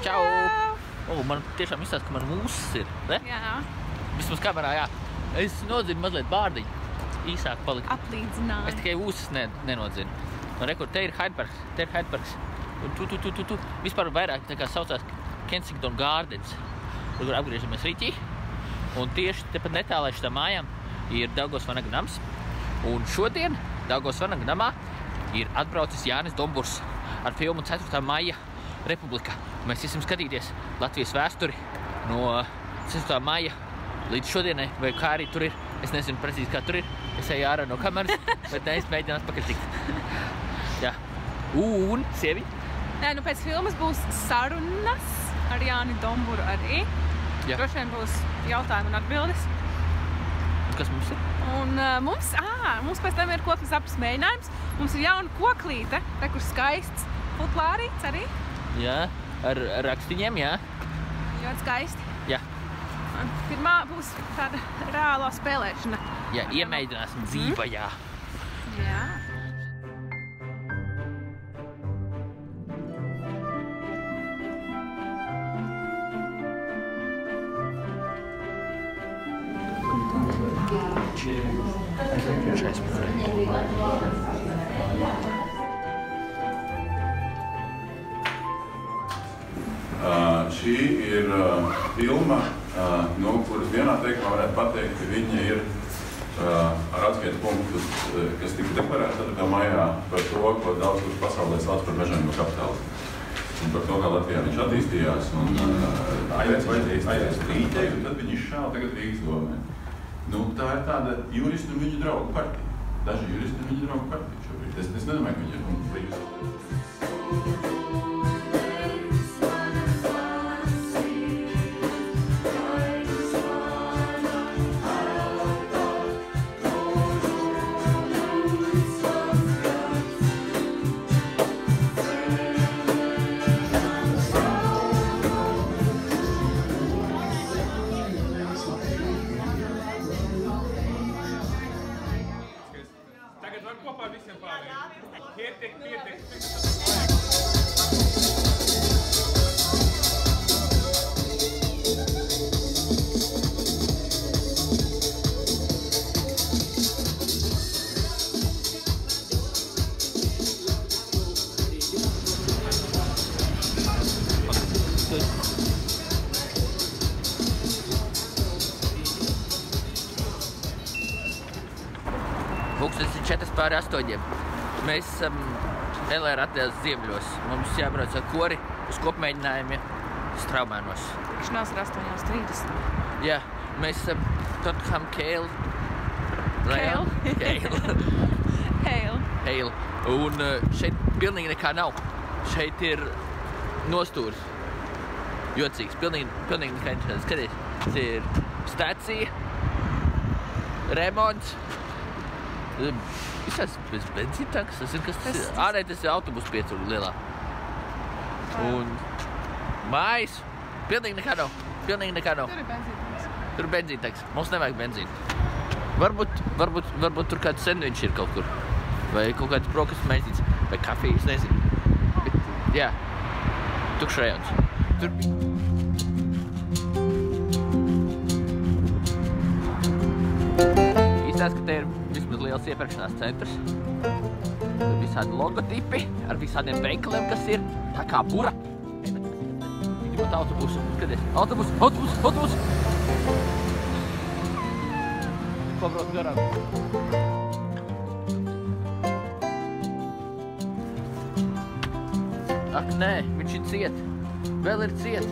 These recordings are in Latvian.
Čau! O, man tiešām izstāsta, ka man mūsas ir. Re? Jā, Vismaz kamerā, jā. Es nodzinu mazliet bārdiņu. Īsāk palika. Es aplīdzināju. tikai ūsas ne, nenodzinu. Un rekur, te ir Heidbergs. Te ir Heidbergs. Un tu, tu, tu, tu, tu. Vispār vairāk tā kā saucās Kensington Gardens. Kur apgriežamies riķī. Un tieši tepat netālē šitā mājām ir Daugos Vanaga nams. Un šodien Daugos Vanaga namā ir atbraucis Jānis Domburs ar filmu 4. maija Republika. Mēs iesim skatīties Latvijas vēsturi no 4. maija līdz šodienai, vai kā arī tur ir. Es nezinu precīzi, kā tur ir. Es eju ārā no kameras, bet ne, es mēģinu atpakaļ tikt. Jā. Un sievi? Nē, nu pēc filmas būs sarunas ar Jāni Domburu arī. Jā. Droši vien būs jautājumi un atbildes. Kas mums ir? Un uh, mums, ā, mums pēc tam ir koklis apris mēģinājums. Mums ir jauna koklīte, te, kur skaists fulklārīts arī. Jā, ar, rakstiņiem, jā. Ļoti skaisti. Jā, pirmā būs tāda reālā spēlēšana. jā iemēģināsim dzīvajā. Jā. Šais mūrē. Uh, šī ir uh, filma, uh, no kuras vienā teikumā varētu pateikt, ka viņa ir uh, ar atskaitu punktu, uh, kas tika deklarēta 4. maijā par to, ko daudz kur pasaulē sauc par mežaino kapitālismu. Un par to, kā Latvijā viņš attīstījās. Un, uh, aizies, aizies, aizies Rīgai, un tad viņi šāva tagad Rīgas domē. Nu, tā ir tāda juristu un viņu draugu partija. Daži juristi un viņu draugu partija šobrīd. Es, es nedomāju, ka viņi ir konflikti. Фукс, если что-то с пары, а что нет? Mēs esam LR atdēles ziemļos. Mums jābrauc ar kori uz kopmēģinājumiem straumēnos. Tikšanās ir 8.30. Jā, mēs esam Tottenham Kale. Kale? Kale. Heil! Heil. Un uh, šeit pilnīgi nekā nav. Šeit ir nostūrs. Jocīgs. Pilnīgi, pilnīgi nekā interesants. Skaties, ir stacija, remonts. Visās bez benzīna tankas. Tas ir kas tas ir. Ā, nē, tas ir autobus piecuru lielā. Un mājas. Pilnīgi nekā nav. Pilnīgi nekā nav. Tur ir benzīns. Tur ir benzīna tanks. Mums nevajag benzīnu. Varbūt, varbūt, varbūt tur kāds sandvičs ir kaut kur. Vai kaut kāds brokastu maizīts. Vai kafijas, nezinu. Bet, jā, tukšs rajons. Tur bija. Īstās, ka te ir liels iepirkšanās centrs. Tur visādi logotipi ar visādiem veikaliem, kas ir tā kā bura. Gribat autobusu. Skaties, autobus, autobus, autobus! Pabrauc garām. Ak, nē, viņš ir ciet. Vēl ir ciet.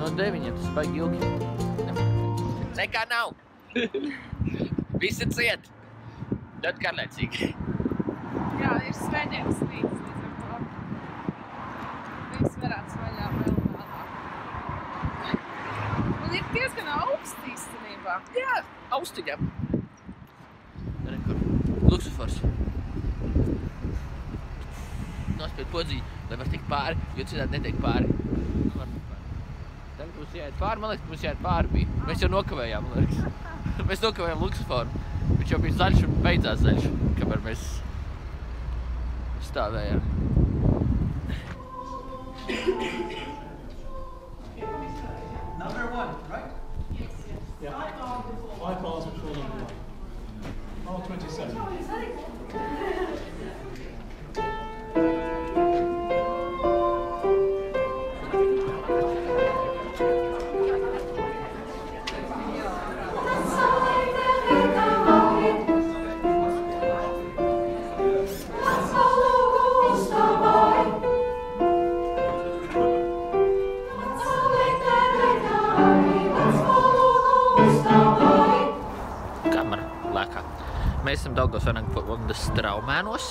No deviņiem tas baigi ilgi. Nekā nav. Visi ciet. Ļoti garlaicīgi. Jā, ir svētdienas rīts līdz ar to. Viss varētu vaļā vēl vēlāk. Un ir diezgan augsts īstenībā. Jā, austiņām. Re, kur? Luksufors. Nospied podzīti, lai var tikt pāri, jo citādi netiek pāri. Tagad mums jāiet pāri, man liekas, ka mums jāiet pāri bija. Mēs jau nokavējām, man liekas. Mēs nokavējām luksuforu. Viņš jau bija zaļš un beidzās zaļš, kamēr mēs stāvējām. Daugavas Vanagdas straumēnos,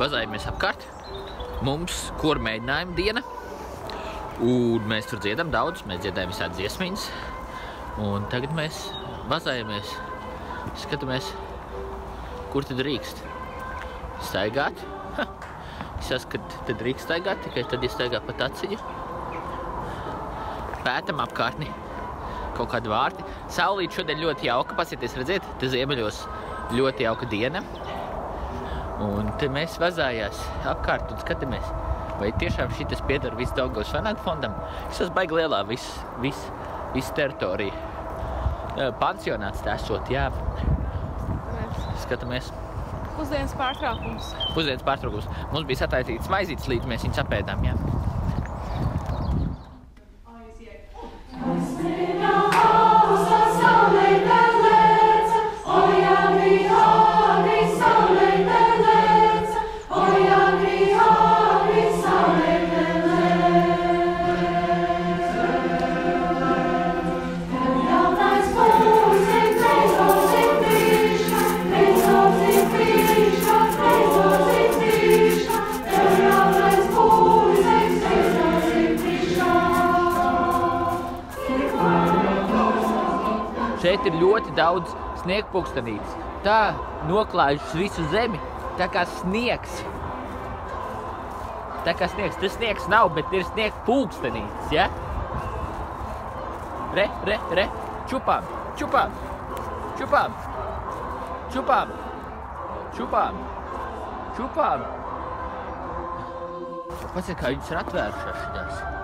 vazājamies apkārt. Mums kora mēģinājuma diena, un mēs tur dziedam daudz, mēs dziedājam visādi dziesmiņas. Un tagad mēs vazājamies, skatāmies, kur tad drīkst staigāt. Ha! Izsās, ka tad drīkst staigāt, tikai tad iestaigā pa taciņu. Pētam apkārtni kaut kādi vārti. Saulīt šodien ļoti jauka, pasieties, redziet, te ziemeļos ļoti jauka diena. Un te mēs vazājās apkārt un skatāmies, vai tiešām šitas piedara visu Daugavas fanātu fondam. Šis baigi lielā viss, viss, viss teritorija. Pansionāts tā esot, jā. Skatāmies. Pusdienas pārtraukums. Pusdienas pārtraukums. Mums bija sataisīts maizītes līdz mēs viņus apēdām, jā. Šeit ir ļoti daudz sniegpulkstenītes. Tā noklājušas visu zemi, tā kā sniegs. Tā kā sniegs. Tas sniegs nav, bet ir sniegpulkstenītes, ja? Re, re, re. Čupām, čupām, čupām, čupām, čupām, čupām. Pats ir kā viņas ir atvērušās šitās.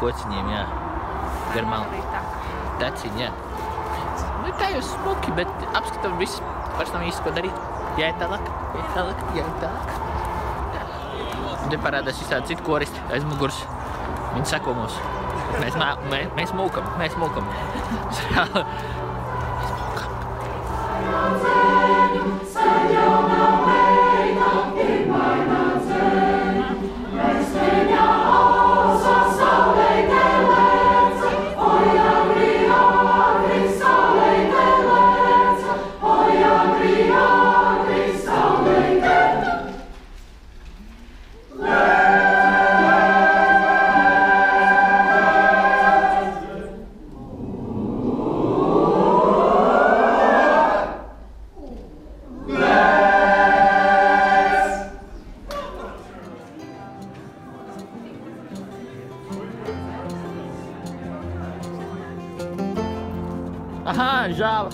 Kociņiem. Jā. Garmā. Teciņi, jā. Nu, tā jau smuki, bet apskatām viss. Vairs nav īsti ko darīt. Jāiet tālāk, jāiet tālāk, jāiet tālāk. Te parādās visādi citi koristi aiz muguras. Viņi seko mums. Mēs, mēs, mēs mūkam, mēs mūkam. Ah, já.